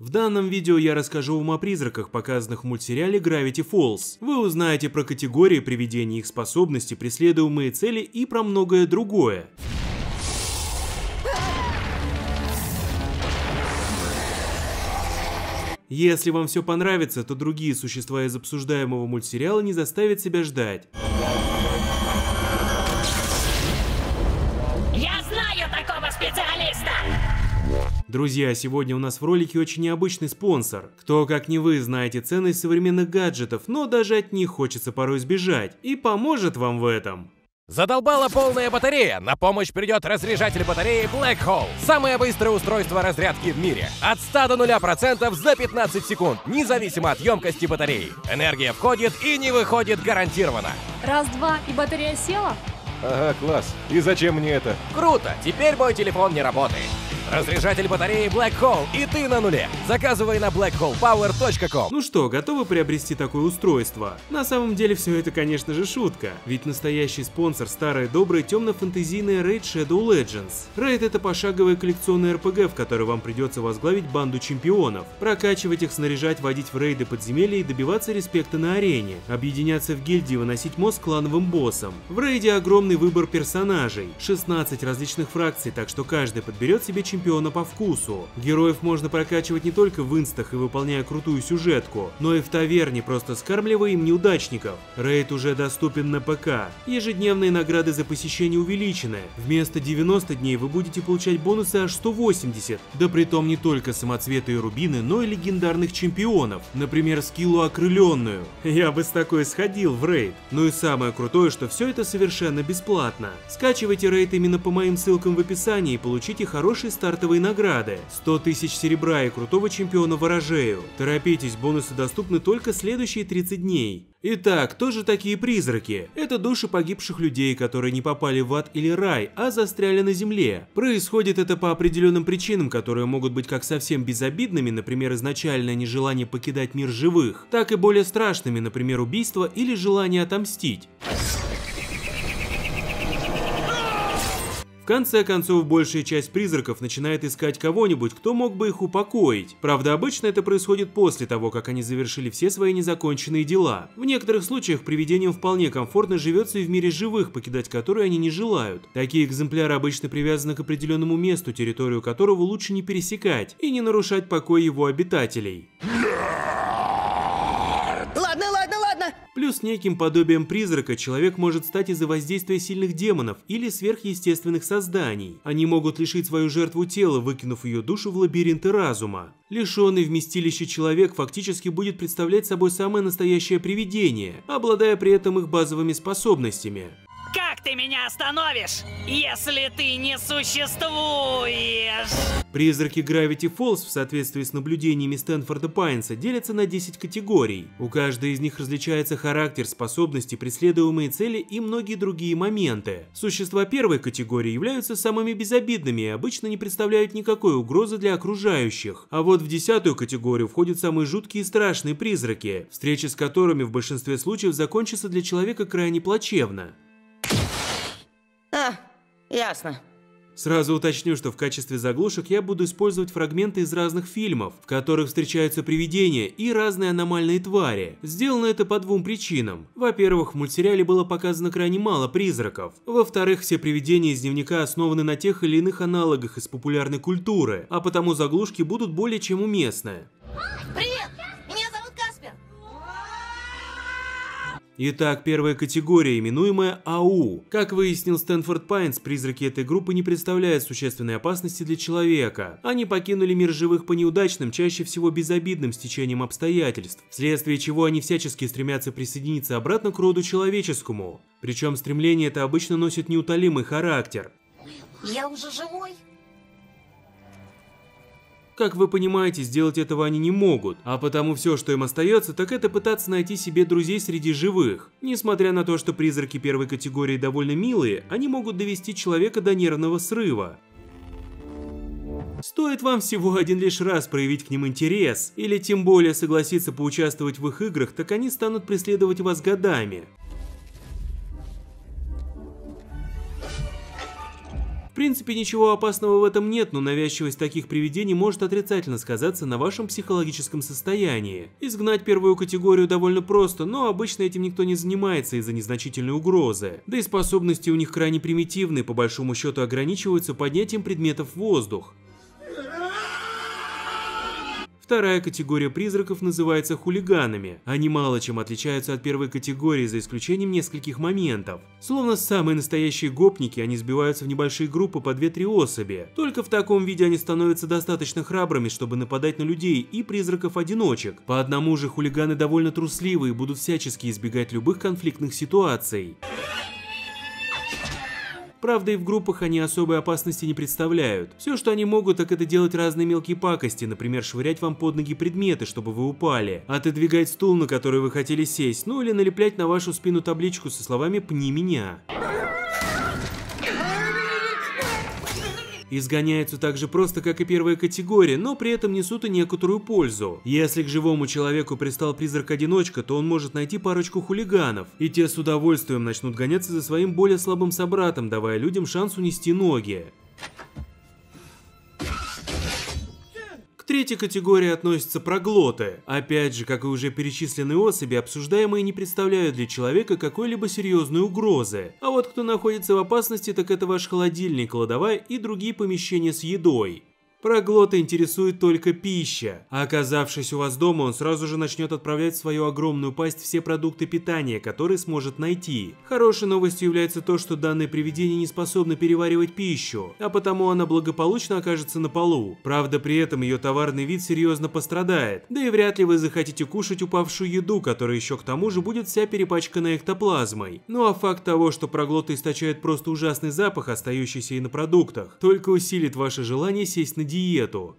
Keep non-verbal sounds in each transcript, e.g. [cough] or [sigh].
В данном видео я расскажу вам о призраках, показанных в мультсериале Gravity Falls. Вы узнаете про категории приведения их способности, преследуемые цели и про многое другое. Если вам все понравится, то другие существа из обсуждаемого мультсериала не заставят себя ждать. Друзья, сегодня у нас в ролике очень необычный спонсор. Кто, как не вы, знаете ценность современных гаджетов, но даже от них хочется порой сбежать. И поможет вам в этом. Задолбала полная батарея. На помощь придет разряжатель батареи Black Hole. Самое быстрое устройство разрядки в мире. От 100 до 0% за 15 секунд, независимо от емкости батареи. Энергия входит и не выходит гарантированно. Раз-два и батарея села? Ага, класс. И зачем мне это? Круто, теперь мой телефон не работает. Разряжатель батареи Black Hole, и ты на нуле. Заказывай на blackholepower.com. Ну что, готовы приобрести такое устройство? На самом деле все это, конечно же, шутка. Ведь настоящий спонсор старая добрая темно-фэнтезийная Raid Shadow Legends. Raid это пошаговая коллекционная РПГ, в которой вам придется возглавить банду чемпионов, прокачивать их, снаряжать, водить в рейды подземелья и добиваться респекта на арене, объединяться в гильдии выносить мозг клановым боссам. В рейде огромный выбор персонажей, 16 различных фракций, так что каждый подберет себе чемпиона по вкусу. Героев можно прокачивать не только в инстах и выполняя крутую сюжетку, но и в таверне, просто скармливая им неудачников. Рейд уже доступен на ПК. Ежедневные награды за посещение увеличены. Вместо 90 дней вы будете получать бонусы аж 180. Да притом не только самоцветы и рубины, но и легендарных чемпионов. Например, скиллу окрыленную. Я бы с такой сходил в рейд. Ну и самое крутое, что все это совершенно бесплатно. Скачивайте рейд именно по моим ссылкам в описании и получите хороший стартовые награды. 100 тысяч серебра и крутого чемпиона ворожею. Торопитесь, бонусы доступны только следующие 30 дней. Итак, кто же такие призраки? Это души погибших людей, которые не попали в ад или рай, а застряли на земле. Происходит это по определенным причинам, которые могут быть как совсем безобидными, например, изначальное нежелание покидать мир живых, так и более страшными, например, убийство или желание отомстить. В конце концов, большая часть призраков начинает искать кого-нибудь, кто мог бы их упокоить. Правда, обычно это происходит после того, как они завершили все свои незаконченные дела. В некоторых случаях привидениям вполне комфортно живется и в мире живых, покидать который они не желают. Такие экземпляры обычно привязаны к определенному месту, территорию которого лучше не пересекать и не нарушать покой его обитателей. Ладно. Плюс неким подобием призрака человек может стать из-за воздействия сильных демонов или сверхъестественных созданий. Они могут лишить свою жертву тела, выкинув ее душу в лабиринты разума. Лишенный вместилища человек фактически будет представлять собой самое настоящее привидение, обладая при этом их базовыми способностями. Как ты меня остановишь, если ты не существуешь? Призраки Gravity Falls в соответствии с наблюдениями Стэнфорда Пайнса делятся на 10 категорий. У каждой из них различается характер, способности, преследуемые цели и многие другие моменты. Существа первой категории являются самыми безобидными и обычно не представляют никакой угрозы для окружающих. А вот в десятую категорию входят самые жуткие и страшные призраки, встречи с которыми в большинстве случаев закончатся для человека крайне плачевно. Ясно. Сразу уточню, что в качестве заглушек я буду использовать фрагменты из разных фильмов, в которых встречаются привидения и разные аномальные твари. Сделано это по двум причинам. Во-первых, в мультсериале было показано крайне мало призраков. Во-вторых, все привидения из дневника основаны на тех или иных аналогах из популярной культуры, а потому заглушки будут более чем уместны. Привет! Итак, первая категория, именуемая АУ. Как выяснил Стэнфорд Пайнс, призраки этой группы не представляют существенной опасности для человека. Они покинули мир живых по неудачным, чаще всего безобидным стечением обстоятельств, вследствие чего они всячески стремятся присоединиться обратно к роду человеческому. Причем стремление это обычно носит неутолимый характер. Я уже живой? Как вы понимаете, сделать этого они не могут, а потому все, что им остается, так это пытаться найти себе друзей среди живых. Несмотря на то, что призраки первой категории довольно милые, они могут довести человека до нервного срыва. Стоит вам всего один лишь раз проявить к ним интерес, или тем более согласиться поучаствовать в их играх, так они станут преследовать вас годами. Принципе, ничего опасного в этом нет, но навязчивость таких привидений может отрицательно сказаться на вашем психологическом состоянии. Изгнать первую категорию довольно просто, но обычно этим никто не занимается из-за незначительной угрозы. Да и способности у них крайне примитивные, по большому счету ограничиваются поднятием предметов в воздух. Вторая категория призраков называется хулиганами. Они мало чем отличаются от первой категории, за исключением нескольких моментов. Словно самые настоящие гопники, они сбиваются в небольшие группы по 2-3 особи. Только в таком виде они становятся достаточно храбрыми, чтобы нападать на людей и призраков-одиночек. По одному же хулиганы довольно трусливые и будут всячески избегать любых конфликтных ситуаций. Правда, и в группах они особой опасности не представляют. Все, что они могут, так это делать разные мелкие пакости, например, швырять вам под ноги предметы, чтобы вы упали, отодвигать стул, на который вы хотели сесть, ну или налеплять на вашу спину табличку со словами «Пни меня». Изгоняются так же просто, как и первая категория, но при этом несут и некоторую пользу. Если к живому человеку пристал призрак-одиночка, то он может найти парочку хулиганов, и те с удовольствием начнут гоняться за своим более слабым собратом, давая людям шанс унести ноги. Третьей категории относятся проглоты. Опять же, как и уже перечисленные особи, обсуждаемые не представляют для человека какой-либо серьезной угрозы. А вот кто находится в опасности, так это ваш холодильник, кладовая и другие помещения с едой. Проглота интересует только пища, а оказавшись у вас дома, он сразу же начнет отправлять в свою огромную пасть все продукты питания, которые сможет найти. Хорошей новостью является то, что данное привидение не способно переваривать пищу, а потому она благополучно окажется на полу. Правда, при этом ее товарный вид серьезно пострадает, да и вряд ли вы захотите кушать упавшую еду, которая еще к тому же будет вся перепачкана эктоплазмой. Ну а факт того, что проглоты источают просто ужасный запах, остающийся и на продуктах, только усилит ваше желание сесть на диету.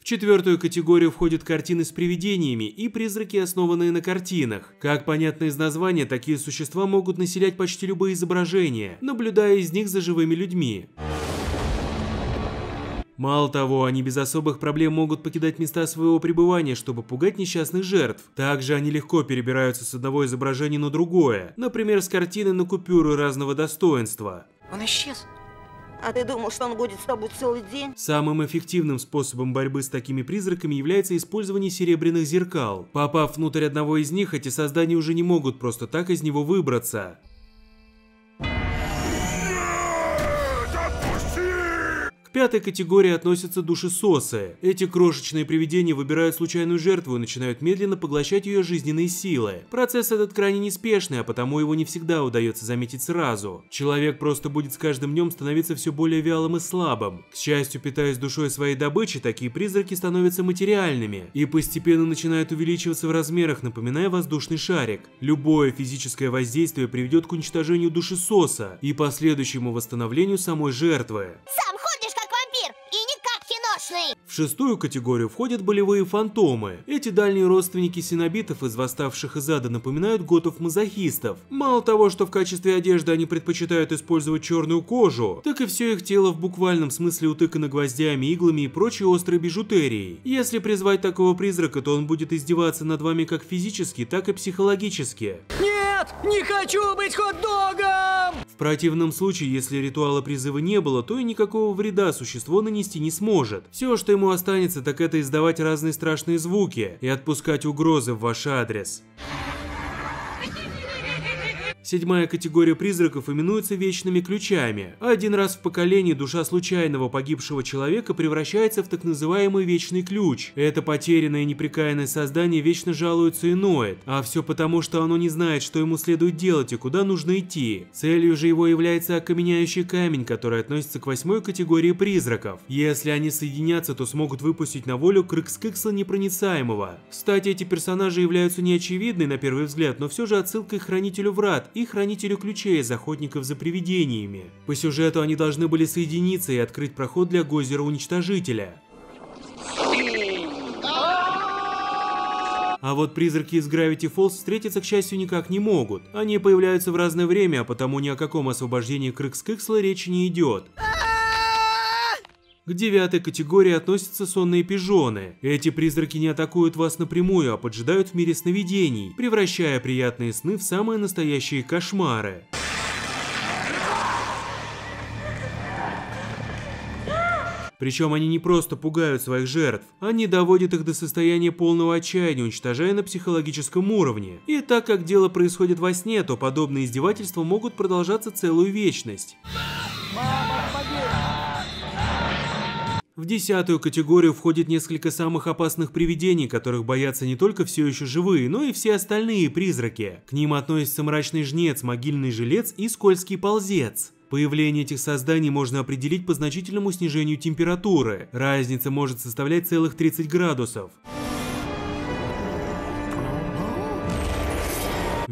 В четвертую категорию входят картины с привидениями и призраки, основанные на картинах. Как понятно из названия, такие существа могут населять почти любые изображения, наблюдая из них за живыми людьми. Мало того, они без особых проблем могут покидать места своего пребывания, чтобы пугать несчастных жертв. Также они легко перебираются с одного изображения на другое, например, с картины на купюры разного достоинства. Он исчез. А ты думал, что он будет с тобой целый день? Самым эффективным способом борьбы с такими призраками является использование серебряных зеркал. Попав внутрь одного из них, эти создания уже не могут просто так из него выбраться. Пятой категории относятся душесосы. Эти крошечные привидения выбирают случайную жертву и начинают медленно поглощать ее жизненные силы. Процесс этот крайне неспешный, а потому его не всегда удается заметить сразу. Человек просто будет с каждым днем становиться все более вялым и слабым. К счастью, питаясь душой своей добычи, такие призраки становятся материальными и постепенно начинают увеличиваться в размерах, напоминая воздушный шарик. Любое физическое воздействие приведет к уничтожению душесоса и последующему восстановлению самой жертвы. Сам ходишь как В шестую категорию входят болевые фантомы. Эти дальние родственники синобитов из восставших из ада напоминают готов-мазохистов. Мало того, что в качестве одежды они предпочитают использовать черную кожу, так и все их тело в буквальном смысле утыкано гвоздями, иглами и прочей острой бижутерией. Если призвать такого призрака, то он будет издеваться над вами как физически, так и психологически. Нет, не хочу быть хот-догом! В противном случае, если ритуала призыва не было, то и никакого вреда существо нанести не сможет. Все, что ему останется, так это издавать разные страшные звуки и отпускать угрозы в ваш адрес. Седьмая категория призраков именуется вечными ключами. Один раз в поколении душа случайного погибшего человека превращается в так называемый вечный ключ. Это потерянное и неприкаянное создание вечно жалуется и ноет, а все потому, что оно не знает, что ему следует делать и куда нужно идти. Целью же его является окаменяющий камень, который относится к восьмой категории призраков. Если они соединятся, то смогут выпустить на волю Крыкскыксла непроницаемого. Кстати, эти персонажи являются неочевидной на первый взгляд, но все же отсылкой к Хранителю Врат и Хранителю Ключей из Охотников за Привидениями. По сюжету они должны были соединиться и открыть проход для Гозера Уничтожителя. А вот призраки из Gravity Falls встретиться, к счастью, никак не могут. Они появляются в разное время, а потому ни о каком освобождении Крыкскыксла речи не идет. К девятой категории относятся сонные пижоны. Эти призраки не атакуют вас напрямую, а поджидают в мире сновидений, превращая приятные сны в самые настоящие кошмары. Причем они не просто пугают своих жертв, они доводят их до состояния полного отчаяния, уничтожая на психологическом уровне. И так как дело происходит во сне, то подобные издевательства могут продолжаться целую вечность. В десятую категорию входит несколько самых опасных привидений, которых боятся не только все еще живые, но и все остальные призраки. К ним относятся мрачный жнец, могильный жилец и скользкий ползец. Появление этих созданий можно определить по значительному снижению температуры. Разница может составлять целых 30 градусов.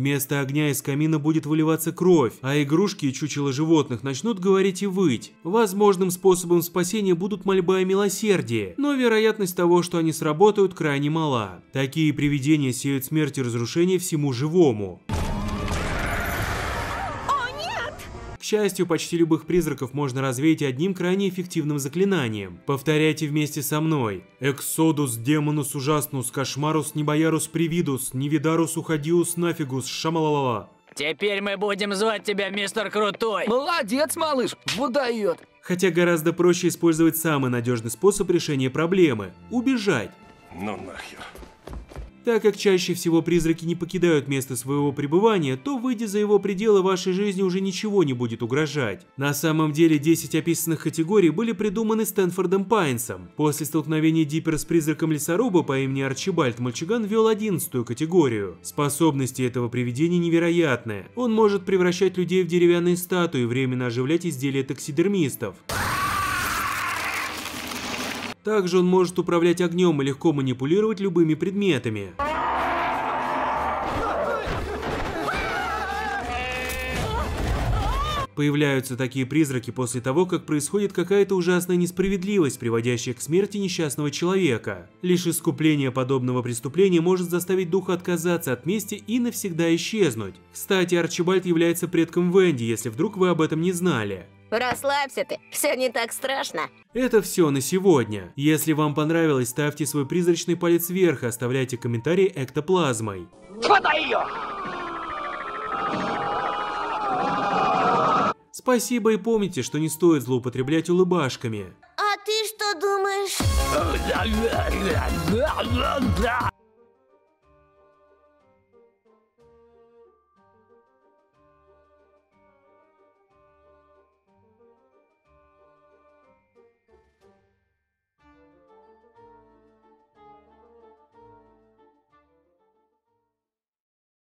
Вместо огня из камина будет выливаться кровь, а игрушки и чучела животных начнут говорить и выть. Возможным способом спасения будут мольба и милосердие, но вероятность того, что они сработают, крайне мала. Такие привидения сеют смерть и разрушение всему живому. Счастью, почти любых призраков можно развеять одним крайне эффективным заклинанием. Повторяйте вместе со мной. Эксодус демонус ужаснус кошмарус небоярус привидус невидарус уходиус нафигус шамалалала. Теперь мы будем звать тебя мистер Крутой. Молодец, малыш, выдает. Хотя гораздо проще использовать самый надежный способ решения проблемы – убежать. Ну нахер. Так как чаще всего призраки не покидают место своего пребывания, то выйдя за его пределы вашей жизни уже ничего не будет угрожать. На самом деле 10 описанных категорий были придуманы Стэнфордом Пайнсом. После столкновения Диппера с призраком лесоруба по имени Арчибальд Мальчуган ввел 11 категорию. Способности этого привидения невероятные. Он может превращать людей в деревянные статуи, временно оживлять изделия таксидермистов. Также он может управлять огнем и легко манипулировать любыми предметами. Появляются такие призраки после того, как происходит какая-то ужасная несправедливость, приводящая к смерти несчастного человека. Лишь искупление подобного преступления может заставить духа отказаться от мести и навсегда исчезнуть. Кстати, Арчибальд является предком Венди, если вдруг вы об этом не знали. Расслабься ты, все не так страшно. Это все на сегодня. Если вам понравилось, ставьте свой призрачный палец вверх и оставляйте комментарии эктоплазмой. Хватай ее! Спасибо и помните, что не стоит злоупотреблять улыбашками. А ты что думаешь? [laughs]